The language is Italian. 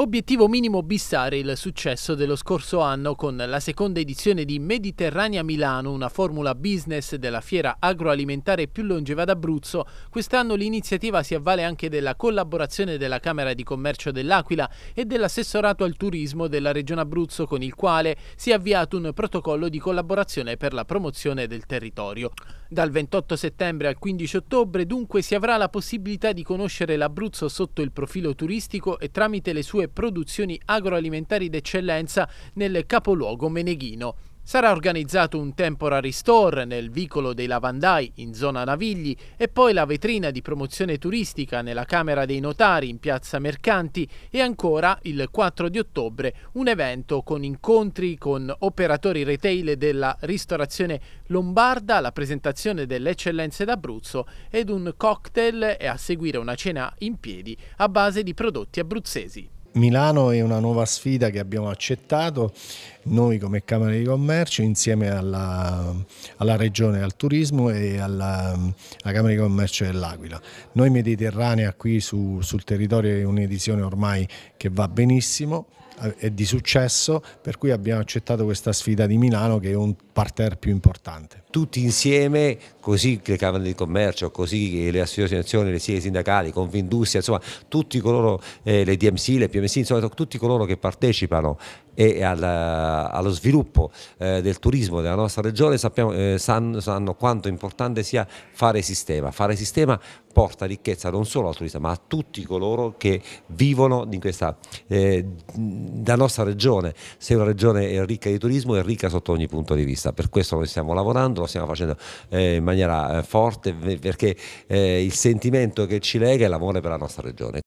Obiettivo minimo bissare il successo dello scorso anno con la seconda edizione di Mediterranea Milano, una formula business della fiera agroalimentare più longeva d'Abruzzo. Quest'anno l'iniziativa si avvale anche della collaborazione della Camera di Commercio dell'Aquila e dell'assessorato al turismo della Regione Abruzzo con il quale si è avviato un protocollo di collaborazione per la promozione del territorio. Dal 28 settembre al 15 ottobre dunque si avrà la possibilità di conoscere l'Abruzzo sotto il profilo turistico e tramite le sue produzioni agroalimentari d'eccellenza nel capoluogo meneghino. Sarà organizzato un temporary store nel vicolo dei lavandai in zona Navigli e poi la vetrina di promozione turistica nella Camera dei Notari in piazza Mercanti e ancora il 4 di ottobre un evento con incontri con operatori retail della ristorazione lombarda, la presentazione delle eccellenze d'Abruzzo ed un cocktail e a seguire una cena in piedi a base di prodotti abruzzesi. Milano è una nuova sfida che abbiamo accettato noi come Camera di Commercio insieme alla, alla Regione al Turismo e alla, alla Camera di Commercio dell'Aquila. Noi Mediterranea qui su, sul territorio è un'edizione ormai che va benissimo è di successo per cui abbiamo accettato questa sfida di Milano che è un parterre più importante. Tutti insieme, così le Camere di Commercio, così le associazioni, le sigle sindacali, Confindustria, insomma tutti coloro, eh, le DMC, le PMC, insomma tutti coloro che partecipano e al, allo sviluppo eh, del turismo della nostra regione sappiamo, eh, sanno, sanno, quanto importante sia fare sistema. Fare sistema porta ricchezza non solo al turista ma a tutti coloro che vivono in questa eh, la nostra regione. Se una regione è ricca di turismo è ricca sotto ogni punto di vista, per questo noi stiamo lavorando, lo stiamo facendo eh, in maniera eh, forte perché eh, il sentimento che ci lega è l'amore per la nostra regione.